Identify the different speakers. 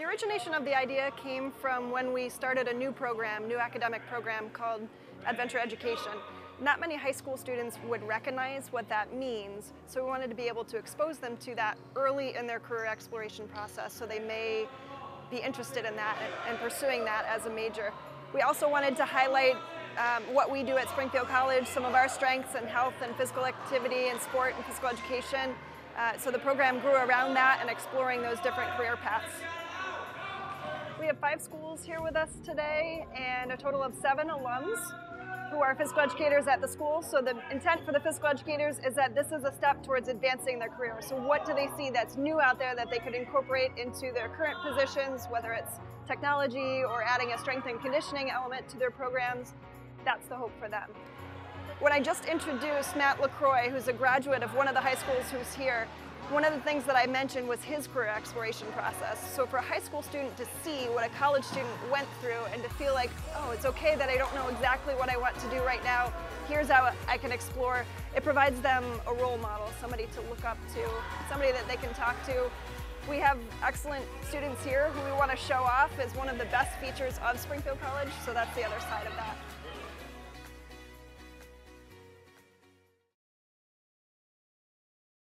Speaker 1: The origination of the idea came from when we started a new program, new academic program called Adventure Education. Not many high school students would recognize what that means, so we wanted to be able to expose them to that early in their career exploration process so they may be interested in that and, pursuing that as a major. We also wanted to highlight um, what we do at Springfield College, some of our strengths in health and physical activity and sport and physical education. Uh, so the program grew around that and exploring those different career paths. We have five schools here with us today and a total of seven alums who are physical educators at the school. So the intent for the physical educators is that this is a step towards advancing their career. So what do they see that's new out there that they could incorporate into their current positions, whether it's technology or adding a strength and conditioning element to their programs? That's the hope for them. When I just introduced Matt LaCroix, who's a graduate of one of the high schools who's here, one of the things that I mentioned was his career exploration process. So for a high school student to see what a college student went through and to feel like, oh, it's okay that I don't know exactly what I want to do right now, here's how I can explore, it provides them a role model, somebody to look up to, somebody that they can talk to. We have excellent students here who we want to show off as one of the best features of Springfield College, so that's the other side of that.